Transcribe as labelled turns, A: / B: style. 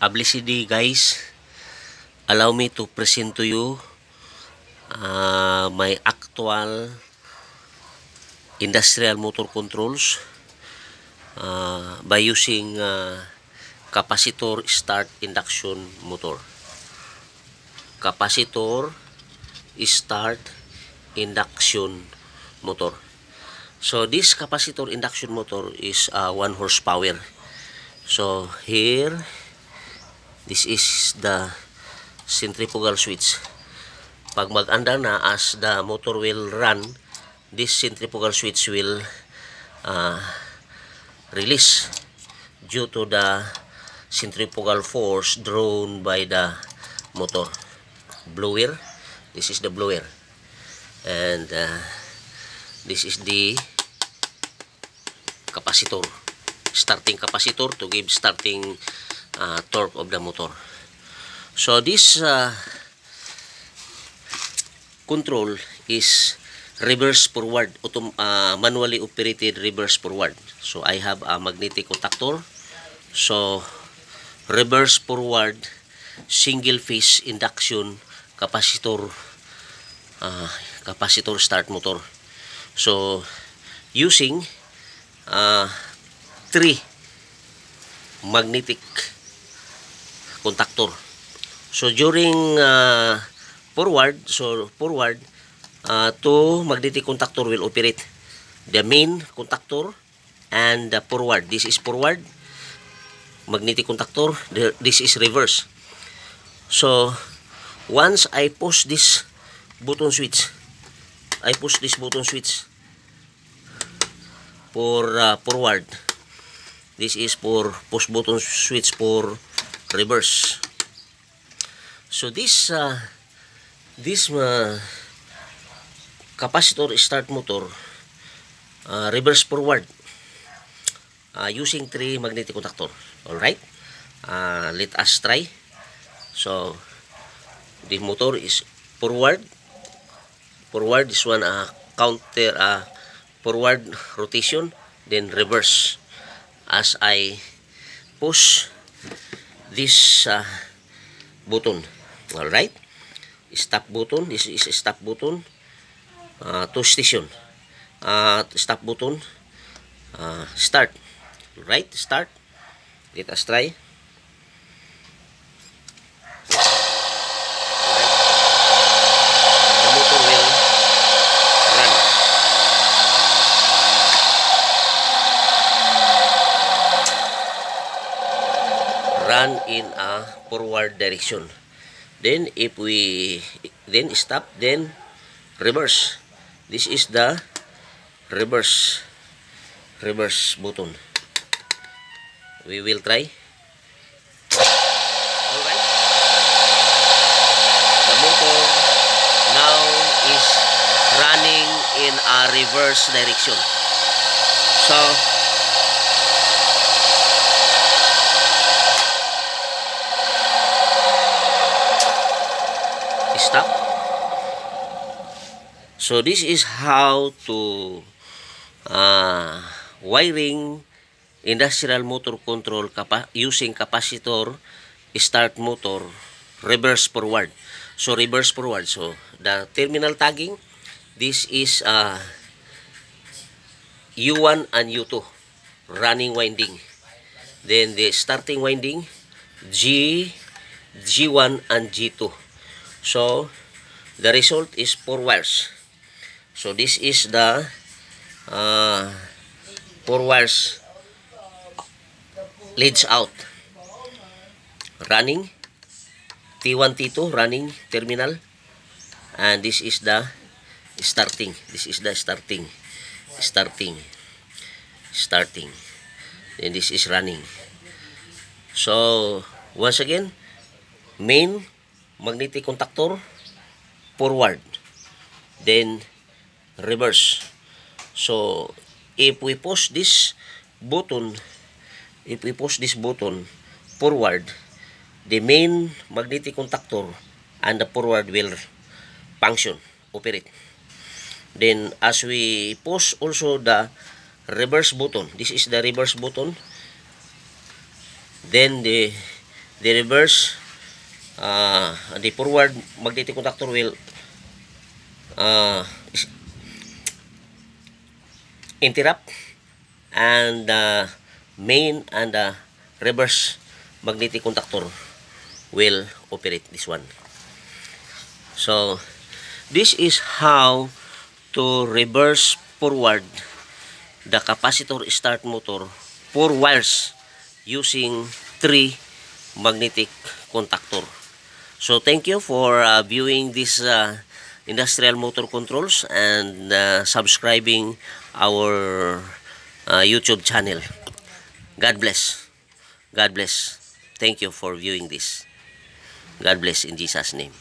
A: ABCD guys, allow me to present to you uh, my actual industrial motor controls uh, by using uh, capacitor start induction motor. Capacitor start induction motor. So this capacitor induction motor is uh, 1 horsepower. So here this is the centrifugal switch. Pag mag-andar na as the motor will run, this centrifugal switch will uh, release due to the centrifugal force drawn by the motor. Blower. This is the blower. And uh, this is the capacitor. Starting capacitor to give starting uh, torque of the motor. So this uh, control is reverse forward, autom uh, manually operated reverse forward. So I have a magnetic contactor. So reverse forward single phase induction capacitor uh, capacitor start motor. So using uh, three magnetic contactor. So during uh, forward, so forward, uh, two magnetic contactor will operate. The main contactor and the forward. This is forward magnetic contactor. This is reverse. So once I push this button switch, I push this button switch for uh, forward. This is for push button switch for reverse. So this uh, this uh, capacitor start motor uh, reverse forward uh, using three magnetic contactor. All right. Uh, let us try. So the motor is forward. Forward this one uh, counter uh, forward rotation then reverse as I push this uh, button. All right stop button. This is stop button. Uh, to station. Uh, stop button. Uh, start. Right start. Let us try the motor will run run in a forward direction. Then if we then stop then reverse. This is the reverse reverse button. We will try. Alright the motor now is running in a reverse direction. So stop. So this is how to uh, wiring industrial motor control capa using capacitor start motor reverse forward. So reverse forward. So the terminal tagging this is uh, U1 and U2 running winding. Then the starting winding G G1 and G2. So, the result is four wires. So, this is the uh, four wires leads out. Running. T1, T2, running terminal. And this is the starting. This is the starting. Starting. Starting. And this is running. So, once again, main magnetic contactor forward then reverse. So if we push this button if we push this button forward the main magnetic contactor and the forward will function operate. Then as we push also the reverse button this is the reverse button then the the reverse uh, the forward magnetic contactor will uh, interrupt and the main and the reverse magnetic contactor will operate this one. So this is how to reverse forward the capacitor start motor four wires using three magnetic contactor so thank you for uh, viewing this uh, industrial motor controls and uh, subscribing our uh, YouTube channel. God bless. God bless. Thank you for viewing this. God bless in Jesus' name.